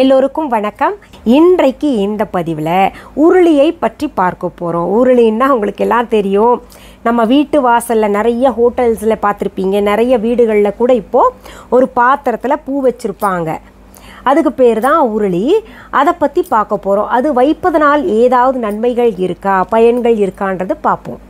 எல்லோருக்கும் வணக்கம். இன்றைக்கு இந்த பதிவில் உருளியை பற்றி பார்க்க போகிறோம் உருளின்னா உங்களுக்கு எல்லாம் தெரியும். நம்ம வீட்டு வாசலில் நிறைய ஹோட்டல்ஸில் பார்த்துருப்பீங்க. நிறைய வீடுகளில் கூட இப்போது ஒரு பாத்திரத்தில் பூ வச்சுருப்பாங்க. அதுக்கு பேர் தான் உருளி. அதை பற்றி பார்க்க போகிறோம் அது வைப்பதனால் ஏதாவது நன்மைகள் இருக்கா? பயன்கள் இருக்கான்றது பார்ப்போம்.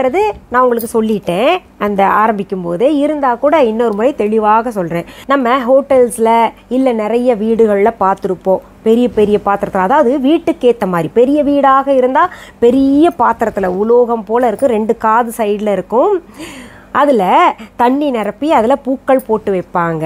உருளின்றது நான் உங்களுக்கு சொல்லிட்டேன். அந்த ஆரம்பிக்கும் போது இருந்தால் கூட இன்னொரு முறை தெளிவாக சொல்கிறேன் நம்ம ஹோட்டல்ஸில் இல்லை நிறைய வீடுகளில் பார்த்துருப்போம். பெரிய பெரிய பாத்திரத்தில் அதாவது வீட்டுக்கு ஏற்ற மாதிரி. பெரிய வீடாக இருந்தால் பெரிய பாத்திரத்தில் உலோகம் போல் இருக்குது ரெண்டு காது சைடில் இருக்கும். அதில் தண்ணி நிரப்பி அதில் பூக்கள் போட்டு வைப்பாங்க.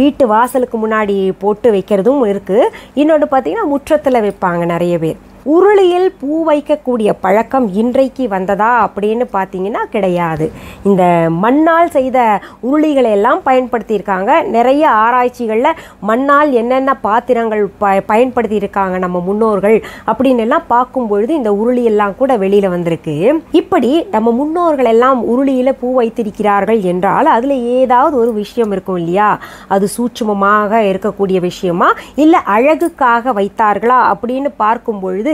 வீட்டு வாசலுக்கு முன்னாடி போட்டு வைக்கிறதும் இருக்குது இன்னொன்று பார்த்திங்கன்னா முற்றத்தில் வைப்பாங்க நிறைய பேர். உருளியில் பூ வைக்கக்கூடிய பழக்கம் இன்றைக்கு வந்ததா அப்படின்னு பார்த்தீங்கன்னா கிடையாது. இந்த மண்ணால் செய்த உருளிகளை எல்லாம் பயன்படுத்தியிருக்காங்க. நிறைய ஆராய்ச்சிகளில் மண்ணால் என்னென்ன பாத்திரங்கள் ப பயன்படுத்தியிருக்காங்க நம்ம முன்னோர்கள் அப்படின்னு எல்லாம் பார்க்கும் பொழுது இந்த உருளி எல்லாம் கூட வெளியில் வந்திருக்கு. இப்படி நம்ம முன்னோர்கள் எல்லாம் உருளியில் பூ வைத்திருக்கிறார்கள் என்றால் அதில் ஏதாவது ஒரு விஷயம் இருக்கும் இல்லையா? அது சூட்சமமாக இருக்கக்கூடிய விஷயமா? இல்லை அழகுக்காக வைத்தார்களா? அப்படின்னு பார்க்கும் பொழுது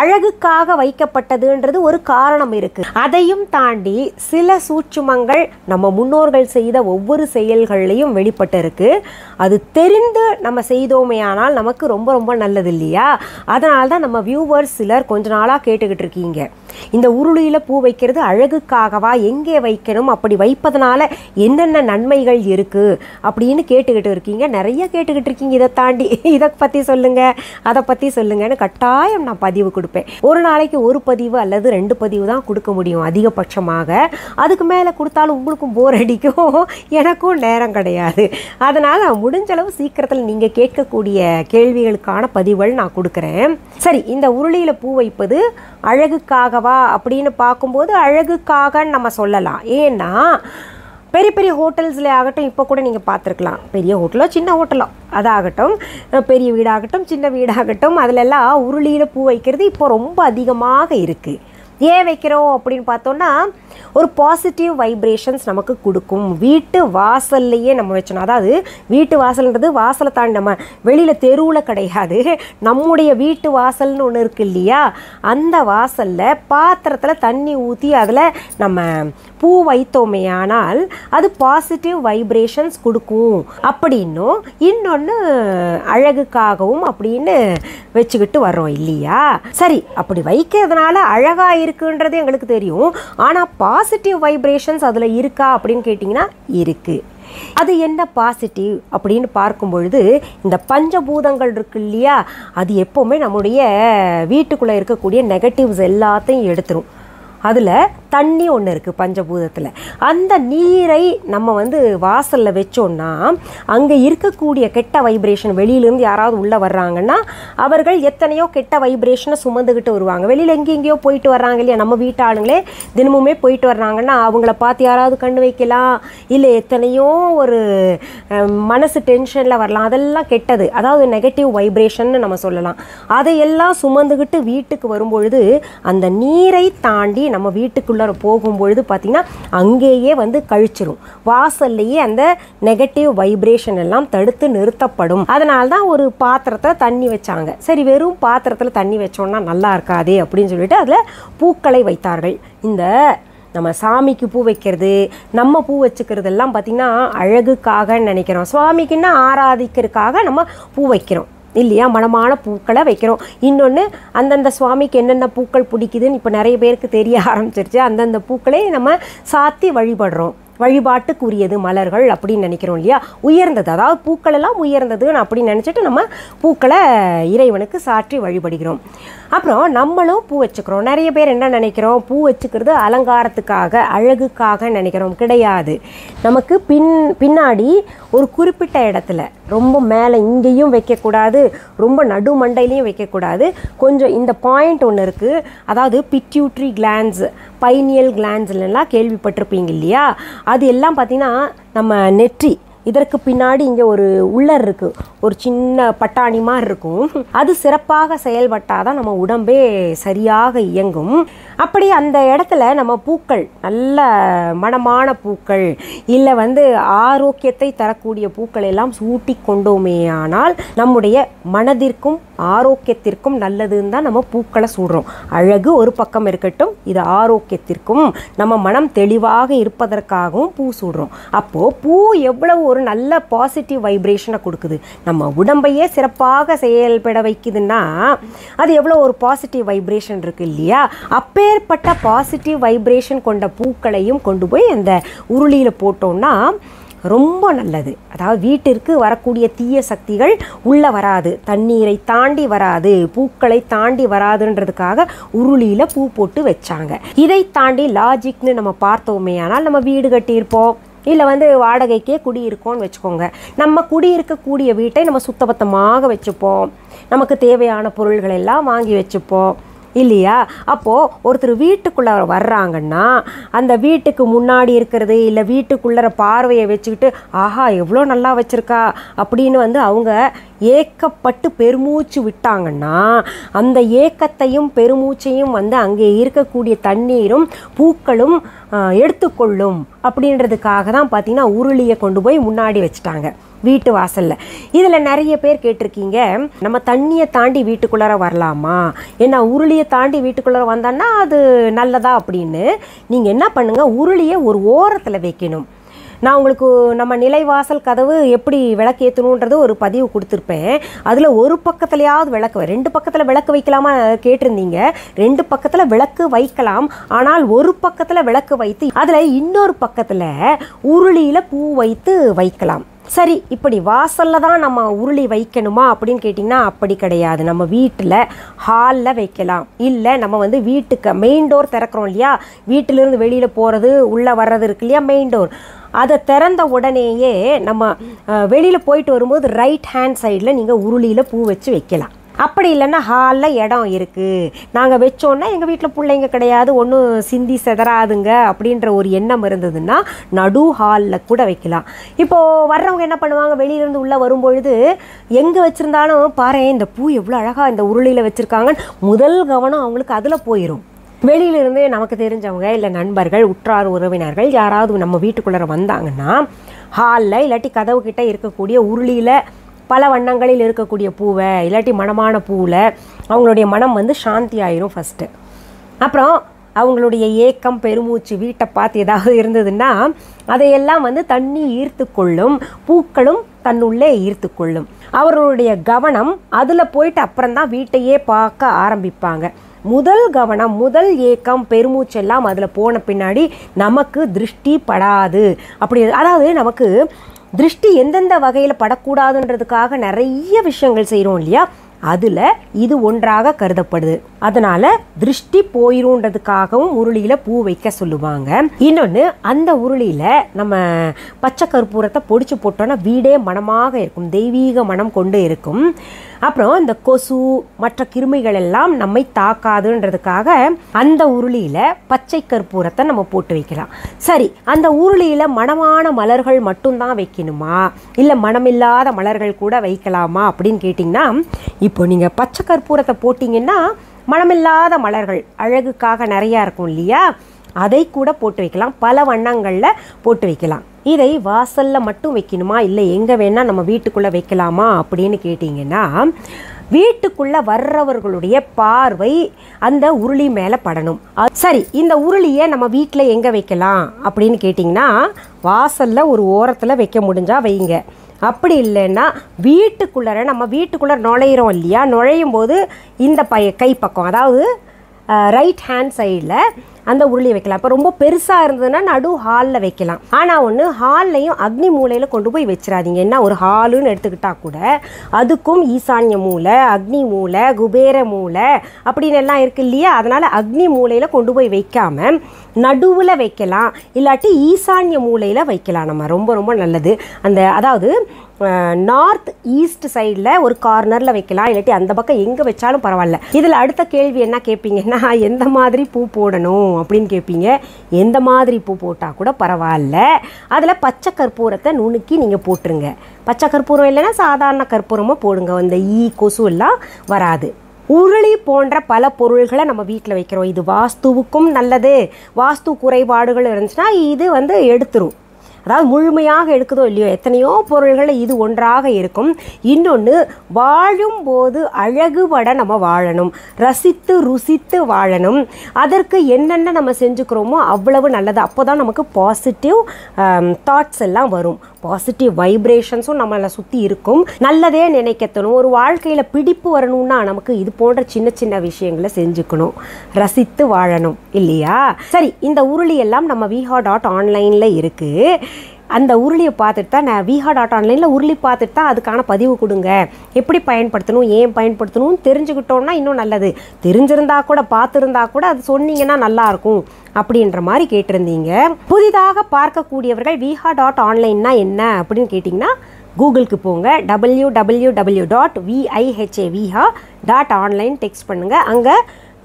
அழகுக்காக வைக்கப்பட்டதுன்றது ஒரு காரணம் இருக்கு. அதையும் தாண்டி சில சூட்சுமங்கள் நம்ம முன்னோர்கள் செய்த ஒவ்வொரு செயல்கள்லையும் வெளிப்பட்டு இருக்கு அது தெரிந்து நம்ம செய்தோமே ஆனால் நமக்கு ரொம்ப ரொம்ப நல்லது இல்லையா? அதனால தான் நம்ம வியூவர்ஸ் சிலர் கொஞ்ச நாளாக கேட்டுக்கிட்டு இருக்கீங்க. இந்த உருளியில் பூ வைக்கிறது அழகுக்காகவா? எங்கே வைக்கணும்? அப்படி வைப்பதனால என்னென்ன நன்மைகள் இருக்குது அப்படின்னு கேட்டுக்கிட்டு இருக்கீங்க. நிறைய கேட்டுக்கிட்டு இருக்கீங்க இதை தாண்டி. இதை பற்றி சொல்லுங்கள் அதை பற்றி சொல்லுங்கன்னு கட்டாயம் நான் பதிவு கொடுப்பேன். ஒரு நாளைக்கு ஒரு பதிவு அல்லது ரெண்டு பதிவு தான் கொடுக்க முடியும் அதிகபட்சமாக. அதுக்கு மேலே கொடுத்தாலும் உங்களுக்கும் போர் அடிக்கும். எனக்கும் நேரம் கிடையாது. அதனால் முடிஞ்ச அளவு சீக்கிரத்தில் நீங்கள் கேட்கக்கூடிய கேள்விகளுக்கான பதிவுகள் நான் கொடுக்குறேன். சரி இந்த உருளியில் பூ வைப்பது அழகுக்காக அழகுக்காகவா அப்படின்னு பார்க்கும்போது அழகுக்காக நம்ம சொல்லலாம். ஏன்னா பெரிய பெரிய ஹோட்டல்ஸில் ஆகட்டும் இப்போ கூட நீங்கள் பார்த்துருக்கலாம். பெரிய ஹோட்டலோ சின்ன ஹோட்டலோ அதாகட்டும் பெரிய வீடாகட்டும் சின்ன வீடாகட்டும் அதிலெல்லாம் உருளியில் பூ வைக்கிறது இப்போ ரொம்ப அதிகமாக இருக்குது ஏன் வைக்கிறோம் அப்படின்னு பார்த்தோன்னா ஒரு பாசிட்டிவ் வைப்ரேஷன்ஸ் நமக்கு கொடுக்கும். வீட்டு வாசல்லையே நம்ம வச்சணும். அதாவது வீட்டு வாசல்ன்றது வாசலை தாண்டி நம்ம வெளியில் தெருவில் கிடையாது. நம்முடைய வீட்டு வாசல்னு ஒன்று இருக்கு இல்லையா? அந்த வாசலில் பாத்திரத்தில் தண்ணி ஊற்றி அதில் நம்ம பூ வைத்தோமே ஆனால் அது பாசிட்டிவ் வைப்ரேஷன்ஸ் கொடுக்கும். அப்படின்னும் இன்னொன்று அழகுக்காகவும் அப்படின்னு வச்சுக்கிட்டு வர்றோம் இல்லையா? சரி அப்படி வைக்கிறதுனால அழகாக இருக்குன்றது எங்களுக்கு தெரியும். ஆனால் பாசிட்டிவ் வைப்ரேஷன்ஸ் அதில் இருக்கா அப்படின்னு கேட்டிங்கன்னா இருக்குது அது என்ன பாசிட்டிவ் அப்படின்னு பார்க்கும் பொழுது இந்த பஞ்சபூதங்கள் இருக்கு இல்லையா? அது எப்போவுமே நம்முடைய வீட்டுக்குள்ளே இருக்கக்கூடிய நெகட்டிவ்ஸ் எல்லாத்தையும் எடுத்துரும். அதில் தண்ணி ஒன்று இருக்குது பஞ்சபூதத்தில். அந்த நீரை நம்ம வந்து வாசலில் வச்சோன்னா அங்கே இருக்கக்கூடிய கெட்ட வைப்ரேஷன் வெளியிலேருந்து யாராவது உள்ளே வர்றாங்கன்னா அவர்கள் எத்தனையோ கெட்ட வைப்ரேஷனை சுமந்துக்கிட்டு வருவாங்க. வெளியில் எங்கே எங்கேயோ போயிட்டு வர்றாங்க இல்லையா? நம்ம வீட்டு ஆளுங்களே தினமுமே போயிட்டு வர்றாங்கன்னா அவங்கள பார்த்து யாராவது கண்டு வைக்கலாம். இல்லை எத்தனையோ ஒரு மனசு டென்ஷனில் வரலாம். அதெல்லாம் கெட்டது. அதாவது நெகட்டிவ் வைப்ரேஷன் நம்ம சொல்லலாம். அதையெல்லாம் சுமந்துக்கிட்டு வீட்டுக்கு வரும்பொழுது அந்த நீரை தாண்டி நம்ம வீட்டுக்குள்ளே போகும்பொழுது பார்த்திங்கன்னா அங்கேயே வந்து கழிச்சிரும். வாசல்லையே அந்த நெகட்டிவ் வைப்ரேஷன் எல்லாம் தடுத்து நிறுத்தப்படும். அதனால தான் ஒரு பாத்திரத்தை தண்ணி வச்சாங்க. சரி வெறும் பாத்திரத்தில் தண்ணி வச்சோன்னா நல்லா இருக்காதே அப்படின்னு சொல்லிட்டு அதில் பூக்களை வைத்தார்கள். இந்த நம்ம சாமிக்கு பூ வைக்கிறது நம்ம பூ வச்சுக்கிறது எல்லாம் பார்த்திங்கன்னா அழகுக்காக நினைக்கிறோம். சுவாமிக்குன்னா ஆராதிக்கிறதுக்காக நம்ம பூ வைக்கிறோம். இல்லையா மனமான பூக்களை வைக்கிறோம். இன்னொன்று அந்தந்த சுவாமிக்கு என்னென்ன பூக்கள் பிடிக்குதுன்னு இப்போ நிறைய பேருக்கு தெரிய ஆரம்பிச்சிருச்சு. அந்தந்த பூக்களே நம்ம சாத்தி வழிபடுறோம். வழிபாட்டுக்குரியது மலர்கள் அப்படின்னு நினைக்கிறோம் இல்லையா? உயர்ந்தது. அதாவது பூக்கள் எல்லாம் உயர்ந்ததுன்னு அப்படின்னு நினச்சிட்டு நம்ம பூக்களை இறைவனுக்கு சாற்றி வழிபடுகிறோம். அப்புறம் நம்மளும் பூ வச்சுக்கிறோம். நிறைய பேர் என்ன நினைக்கிறோம்? பூ வச்சுக்கிறது அலங்காரத்துக்காக அழகுக்காக நினைக்கிறோம். கிடையாது. நமக்கு பின் பின்னாடி ஒரு குறிப்பிட்ட இடத்துல ரொம்ப மேலே இங்கேயும் வைக்கக்கூடாது ரொம்ப நடு மண்டையிலையும் வைக்கக்கூடாது. கொஞ்சம் இந்த பாயிண்ட் ஒன்று இருக்குது அதாவது பிட்யூட்ரி கிளான்ஸ் பைனியல் கிளான்ஸ்லாம் கேள்விப்பட்டிருப்பீங்க இல்லையா? அது எல்லாம் பார்த்திங்கன்னா நம்ம நெற்றி. இதற்கு பின்னாடி இங்கே ஒரு உள்ளர் இருக்குது ஒரு சின்ன பட்டாணி மாதிரி இருக்கும். அது சிறப்பாக செயல்பட்டால் தான் நம்ம உடம்பே சரியாக இயங்கும். அப்படி அந்த இடத்துல நம்ம பூக்கள் நல்ல மனமான பூக்கள் இல்லை வந்து ஆரோக்கியத்தை தரக்கூடிய பூக்கள் எல்லாம் சூட்டி கொண்டோமே ஆனால் நம்முடைய மனதிற்கும் ஆரோக்கியத்திற்கும் நல்லதுன்னு தான் நம்ம பூக்களை சூடுறோம். அழகு ஒரு பக்கம் இருக்கட்டும் இது ஆரோக்கியத்திற்கும் நம்ம மனம் தெளிவாக இருப்பதற்காகவும் பூ சூடுறோம். அப்போது பூ எவ்வளவு ஒரு நல்ல பாசிட்டிவ் வைப்ரேஷனை கொடுக்குது. நம்ம உடம்பையே சிறப்பாக செயல்பட வைக்குதுன்னா அது எவ்வளோ ஒரு பாசிட்டிவ் வைப்ரேஷன் இருக்குது இல்லையா? அப்பேற்பட்ட பாசிட்டிவ் வைப்ரேஷன் கொண்ட பூக்களையும் கொண்டு போய் அந்த உருளியில் போட்டோம்னா ரொம்ப நல்லது. அதாவது வீட்டிற்கு வரக்கூடிய தீய சக்திகள் உள்ளே வராது. தண்ணீரை தாண்டி வராது. பூக்களை தாண்டி வராதுன்றதுக்காக உருளியில் பூ போட்டு வச்சாங்க. இதை தாண்டி லாஜிக்னு நம்ம பார்த்தோமே ஆனால் நம்ம வீடு கட்டியிருப்போம். இல்லை வந்து வாடகைக்கே குடியிருக்கோம்னு வச்சுக்கோங்க. நம்ம குடியிருக்கக்கூடிய வீட்டை நம்ம சுத்தபத்தமாக வச்சுப்போம். நமக்கு தேவையான பொருள்கள் எல்லாம் வாங்கி வச்சுப்போம். இல்லையா? அப்போது ஒருத்தர் வீட்டுக்குள்ளே வர்றாங்கன்னா அந்த வீட்டுக்கு முன்னாடி இருக்கிறது இல்லை வீட்டுக்குள்ளே பார்வையை வச்சுக்கிட்டு ஆஹா எவ்வளோ நல்லா வச்சுருக்கா அப்படின்னு வந்து அவங்க ஏக்கப்பட்டு பெருமூச்சு விட்டாங்கன்னா அந்த ஏக்கத்தையும் பெருமூச்சையும் வந்து அங்கே இருக்கக்கூடிய தண்ணீரும் பூக்களும் எடுத்துக்கொள்ளும் அப்படின்றதுக்காக தான் பார்த்தீங்கன்னா உருளியை கொண்டு போய் முன்னாடி வச்சுட்டாங்க வீட்டு வாசலில். இதில் நிறைய பேர் கேட்டிருக்கீங்க நம்ம தண்ணியை தாண்டி வீட்டுக்குள்ளார வரலாமா? ஏன்னா உருளியை தாண்டி வீட்டுக்குள்ளார வந்தோன்னா அது நல்லதா அப்படின்னு. நீங்கள் என்ன பண்ணுங்கள் உருளியை ஒரு ஓரத்தில் வைக்கணும். நான் உங்களுக்கு நம்ம நிலைவாசல் கதவு எப்படி விளக்கு ஏற்றணுன்றது ஒரு பதிவு கொடுத்துருப்பேன். அதில் ஒரு பக்கத்துலையாவது விளக்கு ரெண்டு பக்கத்தில் விளக்கு வைக்கலாமா கேட்டிருந்தீங்க. ரெண்டு பக்கத்தில் விளக்கு வைக்கலாம். ஆனால் ஒரு பக்கத்தில் விளக்கு வைத்து அதில் இன்னொரு பக்கத்தில் உருளியில் பூ வைத்து வைக்கலாம். சரி இப்படி வாசலில் தான் நம்ம உருளி வைக்கணுமா அப்படின்னு கேட்டிங்கன்னா அப்படி கிடையாது. நம்ம வீட்டில் ஹாலில் வைக்கலாம். இல்லை நம்ம வந்து வீட்டுக்கு மெயின் டோர் திறக்கிறோம் இல்லையா? வீட்டிலேருந்து வெளியில் போகிறது உள்ளே வர்றது இருக்கு இல்லையா? மெயின் டோர் அதை திறந்த உடனேயே நம்ம வெளியில் போயிட்டு வரும்போது ரைட் ஹேண்ட் சைடில் நீங்கள் உருளியில் பூ வச்சு வைக்கலாம். அப்படி இல்லைன்னா ஹாலில் இடம் இருக்குது நாங்கள் வச்சோன்னா எங்கள் வீட்டில் பிள்ளைங்க கிடையாது ஒன்றும் சிந்தி செதறாதுங்க அப்படின்ற ஒரு எண்ணம் இருந்ததுன்னா நடு ஹாலில் கூட வைக்கலாம். இப்போது வர்றவங்க என்ன பண்ணுவாங்க? வெளியிலேருந்து உள்ளே வரும்பொழுது எங்கே வச்சுருந்தாலும் பாரு இந்த பூ எவ்வளோ அழகாக இந்த உருளியில் வச்சுருக்காங்கன்னு முதல் கவனம் அவங்களுக்கு அதில் போயிடும் வெளியிலிருந்து நமக்கு தெரிஞ்சவங்க இல்லை நண்பர்கள் உற்றார் உறவினர்கள் யாராவது நம்ம வீட்டுக்குள்ளே வந்தாங்கன்னா ஹாலில் இல்லாட்டி கதவு கிட்டே இருக்கக்கூடிய உருளியில் பல வண்ணங்களில் இருக்கக்கூடிய பூவை இல்லாட்டி மனமான பூவில் அவங்களுடைய மனம் வந்து சாந்தி ஆயிரும் ஃபஸ்ட்டு அப்புறம் அவங்களுடைய ஏக்கம் பெருமூச்சு வீட்டை பார்த்து ஏதாவது இருந்ததுன்னா அதையெல்லாம் வந்து தண்ணி ஈர்த்து கொள்ளும் பூக்களும் தன்னுள்ளே ஈர்த்து கொள்ளும் அவர்களுடைய கவனம் அதில் போயிட்டு அப்புறம் தான் வீட்டையே பார்க்க ஆரம்பிப்பாங்க. முதல் கவனம் முதல் ஏக்கம் பெருமூச்செல்லாம் அதில் போன பின்னாடி நமக்கு திருஷ்டி படாது. அப்படி அதாவது நமக்கு திருஷ்டி எந்தெந்த வகையில் படக்கூடாதுன்றதுக்காக நிறைய விஷயங்கள் செய்கிறோம் இல்லையா? அதில் இது ஒன்றாக கருதப்படுது. அதனால் திருஷ்டி போயிருன்றதுக்காகவும் உருளியில் பூ வைக்க சொல்லுவாங்க. இன்னொன்று அந்த உருளியில் நம்ம பச்சை கற்பூரத்தை பொடிச்சு போட்டோன்னா வீடே மனமாக இருக்கும் தெய்வீக மனம் கொண்டு இருக்கும். அப்புறம் இந்த கொசு மற்ற கிருமிகள் எல்லாம் நம்மை தாக்காதுன்றதுக்காக அந்த உருளியில் பச்சை கற்பூரத்தை நம்ம போட்டு வைக்கலாம். சரி அந்த உருளியில் மணமான மலர்கள் மட்டும்தான் வைக்கணுமா? இல்லை மனமில்லாத மலர்கள் கூட வைக்கலாமா அப்படின்னு கேட்டிங்கன்னா இப்போ நீங்கள் பச்சை கற்பூரத்தை போட்டிங்கன்னா மனமில்லாத மலர்கள் அழகுக்காக நிறையா இருக்கும் இல்லையா? அதை கூட போட்டு வைக்கலாம். பல வண்ணங்களில் போட்டு வைக்கலாம். இதை வாசலில் மட்டும் வைக்கணுமா? இல்லை எங்கே வேணால் நம்ம வீட்டுக்குள்ளே வைக்கலாமா? அப்படின்னு கேட்டிங்கன்னா வீட்டுக்குள்ளே வர்றவர்களுடைய பார்வை அந்த உருளி மேலே படணும். சரி இந்த உருளியை நம்ம வீட்டில் எங்கே வைக்கலாம்? அப்படின்னு கேட்டிங்கன்னா வாசலில் ஒரு ஓரத்தில் வைக்க முடிஞ்சால் வைங்க. அப்படி இல்லைன்னா வீட்டுக்குள்ளே நம்ம வீட்டுக்குள்ளே நுழையிறோம் இல்லையா? நுழையும் போது இந்த பய கைப்பக்கம் அதாவது ரைட் ஹேண்ட் சைடில் அந்த உருளியை வைக்கலாம். இப்போ ரொம்ப பெருசாக இருந்ததுன்னா நடு ஹாலில் வைக்கலாம். ஆனால் ஒன்று ஹால்லையும் அக்னி மூலையில் கொண்டு போய் வச்சிடாதீங்க என்ன ஒரு ஹாலுன்னு எடுத்துக்கிட்டால் கூட அதுக்கும் ஈசான்ய மூலை அக்னி மூலை குபேர மூலை அப்படின்னு எல்லாம் இருக்கு இல்லையா? அதனால் அக்னி மூலையில் கொண்டு போய் வைக்காம நடுவில் வைக்கலாம். இல்லாட்டி ஈசான்ய மூலையில் வைக்கலாம் நம்ம. ரொம்ப ரொம்ப நல்லது. அந்த அதாவது நார்த் ஈஸ்ட் சைடில் ஒரு கார்னரில் வைக்கலாம். இல்லாட்டி அந்த பக்கம் எங்கே வச்சாலும் பரவாயில்ல. இதில் அடுத்த கேள்வி என்ன கேட்பீங்கன்னா எந்த மாதிரி பூ போடணும்? போடணும் அப்படின்னு கேட்பீங்க எந்த மாதிரி பூ போட்டால் கூட பரவாயில்ல. அதில் பச்சை கற்பூரத்தை நுணுக்கி நீங்கள் போட்டுருங்க. பச்சை கற்பூரம் இல்லைன்னா சாதாரண கற்பூரமாக போடுங்க. அந்த ஈ கொசு எல்லாம் வராது. உருளி போன்ற பல பொருள்களை நம்ம வீட்டில் வைக்கிறோம். இது வாஸ்துவுக்கும் நல்லது. வாஸ்து குறைபாடுகள் இருந்துச்சுன்னா இது வந்து எடுத்துரும். அதாவது முழுமையாக எடுக்குதோ இல்லையோ எத்தனையோ பொருள்களை இது ஒன்றாக இருக்கும். இன்னொன்று வாழும்போது அழகுபட நம்ம வாழணும். ரசித்து ருசித்து வாழணும். அதற்கு என்னென்ன நம்ம செஞ்சுக்கிறோமோ அவ்வளவு நல்லது. அப்போ தான் நமக்கு பாசிட்டிவ் தாட்ஸ் எல்லாம் வரும். பாசிட்டிவ் வைப்ரேஷன்ஸும் நம்மளை சுற்றி இருக்கும். நல்லதே நினைக்கத்தணும். ஒரு வாழ்க்கையில் பிடிப்பு வரணும்னா நமக்கு இது போன்ற சின்ன சின்ன விஷயங்களை செஞ்சுக்கணும். ரசித்து வாழணும் இல்லையா? சரி இந்த உருளி எல்லாம் நம்ம விஹா டாட் ஆன்லைனில் இருக்குது அந்த உருளியை பார்த்துட்டு தான் நான் விஹா டாட் ஆன்லைனில் உருளி பார்த்துட்டு தான் அதுக்கான பதிவு கொடுங்க. எப்படி பயன்படுத்தணும் ஏன் பயன்படுத்தணும்னு தெரிஞ்சுக்கிட்டோம்னா இன்னும் நல்லது. தெரிஞ்சிருந்தா கூட பார்த்துருந்தா கூட அது சொன்னீங்கன்னா நல்லாயிருக்கும் அப்படின்ற மாதிரி கேட்டிருந்தீங்க. புதிதாக பார்க்கக்கூடியவர்கள் விஹா டாட் ஆன்லைன்னா என்ன அப்படின்னு கேட்டிங்கன்னா கூகுளுக்கு போங்க. W W W dot V I H A Viha dot online text பண்ணுங்கள் அங்கே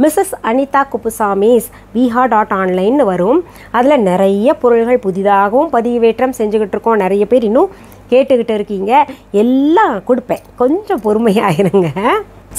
Mrs Anita Kuppusamy's Viha dot online வரும். அதில் நிறைய பொருள்கள் புதிதாகவும் பதிவேற்றம் செஞ்சுக்கிட்டு இருக்கோம். நிறைய பேர் இன்னும் கேட்டுக்கிட்டு இருக்கீங்க. எல்லாம் கொடுப்பேன். கொஞ்சம் பொறுமையாயிருங்க.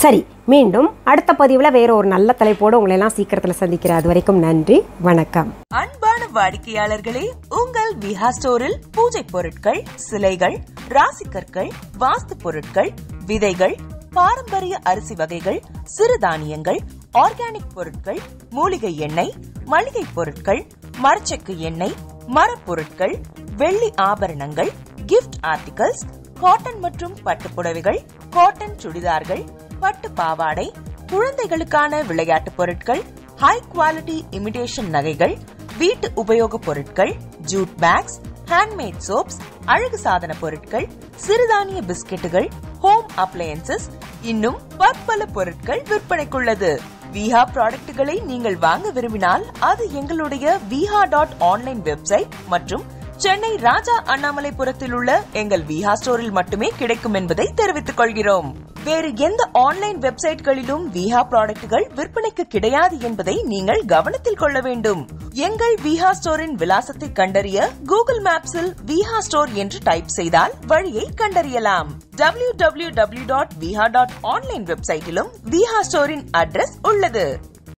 சரி மீண்டும் அடுத்த பதிவில் வேற ஒரு நல்ல தலைப்போடு உங்களை எல்லாம் சீக்கிரத்தில் சந்திக்கிறேன். அது வரைக்கும் நன்றி வணக்கம். அன்பான வாடிக்கையாளர்களே உங்கள் விஹா ஸ்டோரில் பூஜை பொருட்கள் சிலைகள் ராசிக்கற்கள் வாஸ்து பொருட்கள் விதைகள் பாரம்பரிய அரிசி வகைகள் சிறுதானியங்கள் ஆர்கானிக் பொருட்கள் மூலிகை எண்ணெய் மளிகை பொருட்கள் மரச்செக்கு எண்ணெய் மரப்பொருட்கள் வெள்ளி ஆபரணங்கள் கிஃப்ட் ஆர்டிகல்ஸ் காட்டன் மற்றும் பட்டு புடவைகள் காட்டன் சுடிதார்கள் பட்டு பாவாடை குழந்தைகளுக்கான விளையாட்டு பொருட்கள் ஹை குவாலிட்டி இமிடேஷன் நகைகள் வீட்டு உபயோக பொருட்கள் ஜூட் பேக்ஸ் ஹேண்ட்மேட் சோப்ஸ் அழகு சாதன பொருட்கள் சிறுதானிய பிஸ்கெட்டுகள் ஹோம் அப்ளையன்சஸ் இன்னும் பற்பல பொருட்கள் விற்பனைக்குள்ளது. விஹா ப்ராடக்ட்களை நீங்கள் வாங்க விரும்பினால் அது எங்களுடைய விஹா டாட் ஆன்லைன் வெப்சைட் மற்றும் சென்னை ராஜா அண்ணாமலைபுரத்தில் உள்ள எங்கள் விஹா ஸ்டோரில் மட்டுமே கிடைக்கும் என்பதை தெரிவித்துக் கொள்கிறோம். வேறு எந்த ஆன்லைன் வெப்சைட்களிலும் விஹா ப்ராடக்ட்டுகள் விற்பனைக்கு கிடையாது என்பதை நீங்கள் கவனத்தில் கொள்ள வேண்டும். எங்கள் விஹா ஸ்டோரின் விலாசத்தை கண்டறிய கூகுள் மேப்ஸில் விஹா ஸ்டோர் என்று டைப் செய்தால் வழியை கண்டறியலாம். W W W dot Viha dot online வெப்சைட்டிலும் Viha ஸ்டோரின் அட்ரஸ் உள்ளது.